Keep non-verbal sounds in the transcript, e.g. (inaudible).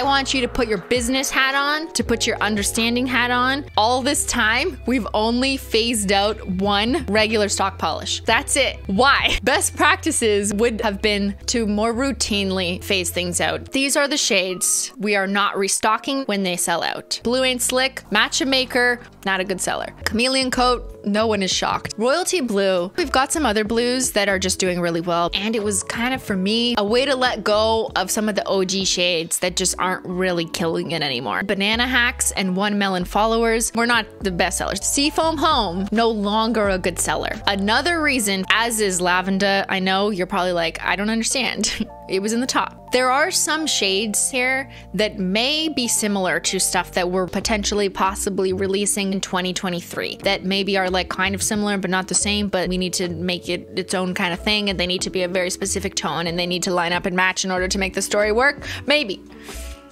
I want you to put your business hat on, to put your understanding hat on. All this time, we've only phased out one regular stock polish. That's it. Why? Best practices would have been to more routinely phase things out. These are the shades. We are not restocking when they sell out. Blue Ain't Slick, Matcha Maker, not a good seller. Chameleon Coat, no one is shocked. Royalty Blue, we've got some other blues that are just doing really well. And it was kind of, for me, a way to let go of some of the OG shades that just aren't really killing it anymore. Banana Hacks and One Melon Followers were not the best sellers. Seafoam Home, no longer a good seller. Another reason, as is Lavender, I know you're probably like, I don't understand. (laughs) it was in the top. There are some shades here that may be similar to stuff that we're potentially possibly releasing in 2023 that maybe are like kind of similar but not the same, but we need to make it its own kind of thing and they need to be a very specific tone and they need to line up and match in order to make the story work. Maybe.